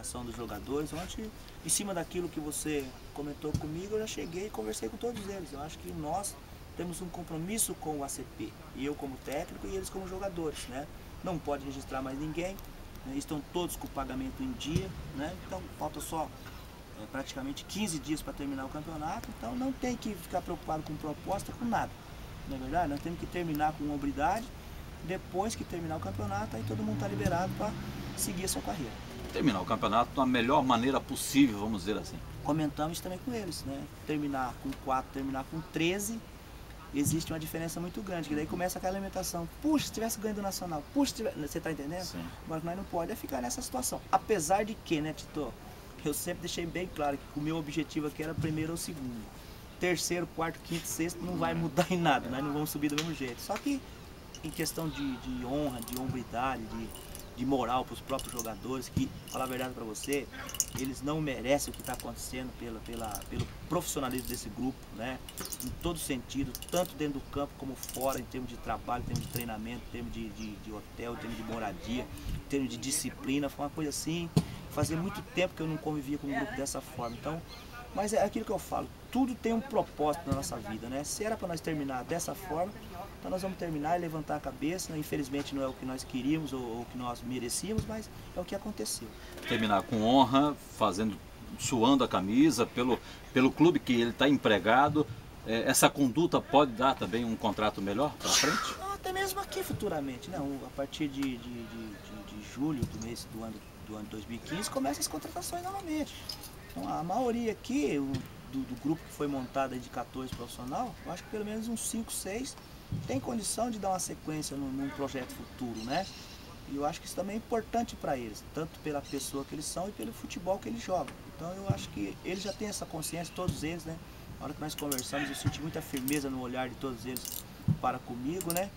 ação dos jogadores. Ontem, em cima daquilo que você comentou comigo, eu já cheguei e conversei com todos eles. Eu acho que nós temos um compromisso com o ACP, e eu como técnico e eles como jogadores, né? Não pode registrar mais ninguém, né? estão todos com o pagamento em dia, né? Então falta só é, praticamente 15 dias para terminar o campeonato, então não tem que ficar preocupado com proposta, com nada. Não é verdade? Nós temos que terminar com hombridade, depois que terminar o campeonato, aí todo mundo está liberado para seguir a sua carreira. Terminar o campeonato da melhor maneira possível, vamos dizer assim. Comentamos também com eles, né? Terminar com 4, terminar com 13, existe uma diferença muito grande, que daí começa aquela alimentação. Puxa, se tivesse ganho do Nacional, puxa, tivesse... você está entendendo? Sim. Mas nós não pode é ficar nessa situação. Apesar de que, né, Tito? Eu sempre deixei bem claro que o meu objetivo aqui era primeiro ou segundo. Terceiro, quarto, quinto, sexto não vai mudar em nada, nós não vamos subir do mesmo jeito. Só que em questão de, de honra, de hombridade, de, de moral para os próprios jogadores, que, falar a verdade para você, eles não merecem o que está acontecendo pela, pela, pelo profissionalismo desse grupo, né? Em todo sentido, tanto dentro do campo como fora, em termos de trabalho, em termos de treinamento, em termos de, de, de hotel, em termos de moradia, em termos de disciplina, foi uma coisa assim, fazia muito tempo que eu não convivia com um grupo dessa forma. Então, mas é aquilo que eu falo, tudo tem um propósito na nossa vida, né? Se era para nós terminar dessa forma, então nós vamos terminar e levantar a cabeça. Infelizmente não é o que nós queríamos ou, ou o que nós merecíamos, mas é o que aconteceu. Terminar com honra, fazendo, suando a camisa pelo, pelo clube que ele está empregado. É, essa conduta pode dar também um contrato melhor para frente? Não, até mesmo aqui futuramente, né? A partir de, de, de, de- de julho do mês do ano, do ano 2015 começam as contratações novamente. Então a maioria aqui o- do, do grupo que foi montado de 14 profissional, eu acho que pelo menos uns 5, 6 tem condição de dar uma sequência num, num projeto futuro, né? E eu acho que isso também é importante para eles, tanto pela pessoa que eles são e pelo futebol que eles jogam. Então eu acho que eles já têm essa consciência, todos eles, né? Na hora que nós conversamos, eu senti muita firmeza no olhar de todos eles para comigo, né?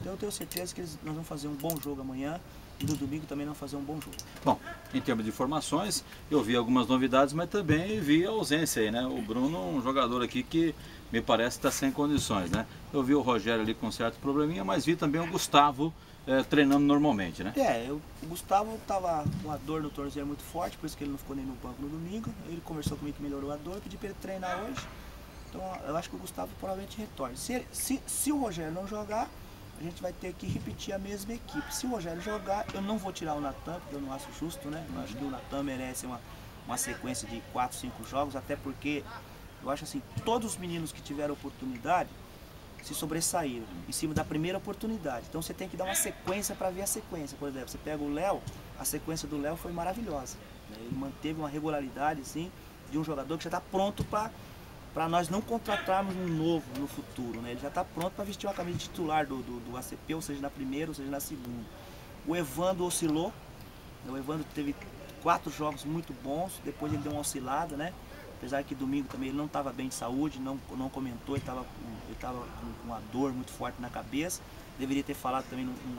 Então eu tenho certeza que eles, nós vamos fazer um bom jogo amanhã e no domingo também vamos fazer um bom jogo. Bom, em termos de informações, eu vi algumas novidades, mas também vi a ausência aí, né? O Bruno, um jogador aqui que me parece estar sem condições, né? Eu vi o Rogério ali com certo probleminha, mas vi também o Gustavo eh, treinando normalmente, né? É, eu, o Gustavo estava com uma dor no tornozelo muito forte, por isso que ele não ficou nem no banco no domingo. Ele conversou comigo que melhorou a dor, eu pedi para ele treinar hoje. Então eu acho que o Gustavo provavelmente retorne. Se, se, se o Rogério não jogar, a gente vai ter que repetir a mesma equipe. Se o Rogério jogar, eu não vou tirar o Natan, porque eu não acho justo, né? Eu acho que o Natan merece uma, uma sequência de 4, 5 jogos, até porque eu acho assim, todos os meninos que tiveram oportunidade se sobressaíram em cima da primeira oportunidade. Então você tem que dar uma sequência para ver a sequência. Por exemplo, você pega o Léo, a sequência do Léo foi maravilhosa. né? Ele manteve uma regularidade assim, de um jogador que já está pronto para para nós não contratarmos um novo no futuro. Né? Ele já está pronto para vestir uma camisa titular do, do, do ACP, ou seja, na primeira, ou seja, na segunda. O Evandro oscilou. né? O Evandro teve quatro jogos muito bons, depois ele deu uma oscilada, né? Apesar que domingo também ele não estava bem de saúde, não, não comentou, ele estava com com uma dor muito forte na cabeça. Deveria ter falado também, não, não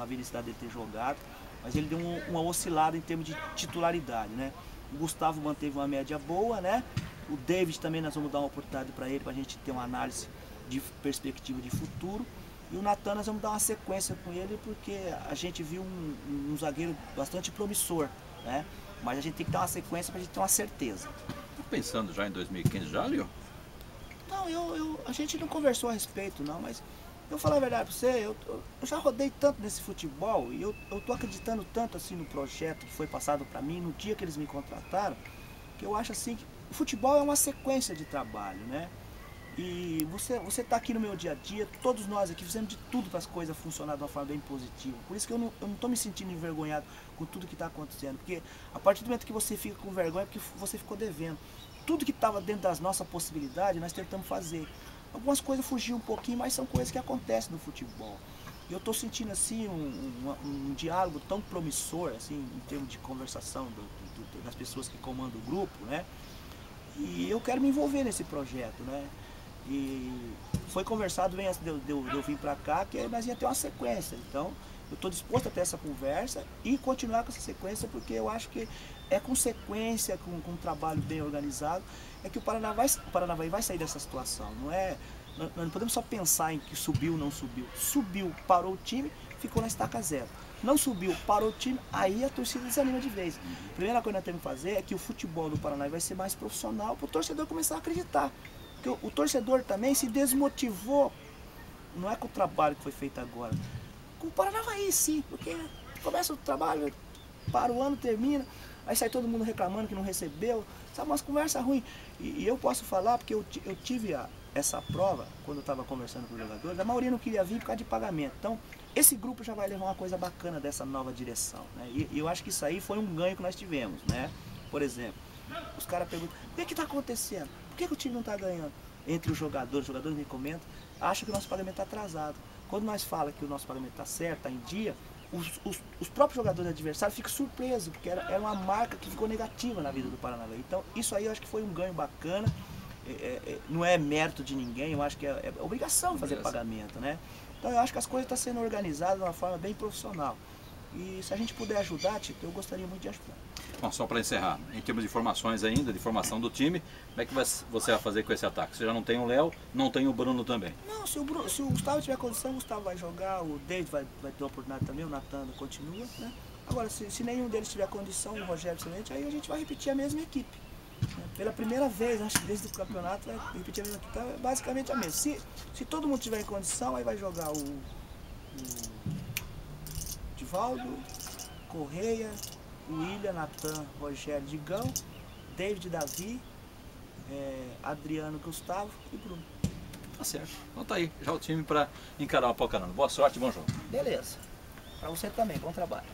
de ter jogado. Mas ele deu um- uma oscilada em termos de titularidade, né? O Gustavo manteve uma média boa, né? O David também nós vamos dar uma oportunidade para ele, para a gente ter uma análise de perspectiva de futuro. E o Natan nós vamos dar uma sequência com ele, porque a gente viu um, um zagueiro bastante promissor, né? Mas a gente tem que dar uma sequência para a gente ter uma certeza. Tá pensando já em 2015 já, Lio? Não, eu, eu- a gente não conversou a respeito, não, mas eu vou falar a verdade pra você, eu, eu já rodei tanto nesse futebol e eu, eu tô acreditando tanto assim no projeto que foi passado para mim no dia que eles me contrataram, que eu acho assim que o futebol é uma sequência de trabalho, né? E você, você tá aqui no meu dia a dia, todos nós aqui fizemos de tudo para as coisas funcionar de uma forma bem positiva. Por isso que eu não, eu não me sentindo envergonhado com tudo que está acontecendo. Porque a partir do momento que você fica com vergonha, é porque você ficou devendo. Tudo que estava dentro das nossas possibilidades, nós tentamos fazer. Algumas coisas fugiam um pouquinho, mas são coisas que acontecem no futebol. E eu estou sentindo assim um, um- um diálogo tão promissor, assim, em termos de conversação do- do- das pessoas que comandam o grupo, né? E eu quero me envolver nesse projeto, né? E foi conversado bem antes de eu, de eu- vir para cá que nós ia ter uma sequência. Então, eu estou disposto a ter essa conversa e continuar com essa sequência, porque eu acho que é com sequência, com, com um trabalho bem organizado, é que o Paraná vai, o Paranavaí vai sair dessa situação. Não é, nós não podemos só pensar em que subiu ou não subiu. Subiu, parou o time, ficou na estaca zero. Não subiu, parou o time, aí a torcida desanima de vez. A primeira coisa que nós temos que fazer é que o futebol do Paraná vai ser mais profissional para o torcedor começar a acreditar. Porque o, o torcedor também se desmotivou, não é com o trabalho que foi feito agora, com o Paranavaí sim, porque começa o trabalho, para o ano, termina, aí sai todo mundo reclamando que não recebeu, sabe, umas conversas ruins. E, e eu posso falar porque eu, eu tive a, essa prova, quando eu estava conversando com os jogadores, a maioria não queria vir por causa de pagamento. Então, esse grupo já vai levar uma coisa bacana dessa nova direção. Né? E, e, eu acho que isso aí foi um ganho que nós tivemos. Né? Por exemplo, os caras perguntam, o que está acontecendo? Por que, que, o time não está ganhando? Entre os jogadores, os jogadores me comentam, acham que o nosso pagamento está atrasado. Quando nós falamos que o nosso pagamento está certo, está em dia, os, os, os, próprios jogadores adversários ficam surpresos, porque era, era uma marca que ficou negativa na vida do Paranavaí. Então, isso aí eu acho que foi um ganho bacana. É, é, é, não é mérito de ninguém, eu acho que é, é obrigação fazer pagamento, né? Então eu acho que as coisas estão sendo organizadas de uma forma bem profissional. E se a gente puder ajudar, Tito, eu gostaria muito de ajudar. Bom, só para encerrar, em termos de formações ainda, de formação do time, como é que você vai fazer com esse ataque? Você já não tem o Léo, não tem o Bruno também? Não, se o, Bruno, se o Gustavo tiver condição, o Gustavo vai jogar, o David vai, vai ter uma oportunidade também, o Natan continua, né? Agora, se, se nenhum deles tiver condição, o Rogério excelente, aí a gente vai repetir a mesma equipe. Pela primeira vez, acho que desde o campeonato, vai repetir a mesma equipe. Então, é basicamente a mesma. Se, se todo mundo tiver em condição, aí vai jogar o, o Divaldo, Correia, William, Natan, Rogério, Digão, David, Davi, é, Adriano, Gustavo e Bruno. Tá certo. Então tá aí, já o time para encarar o Apocarano. Boa sorte, bom jogo. Beleza. Para você também, bom trabalho.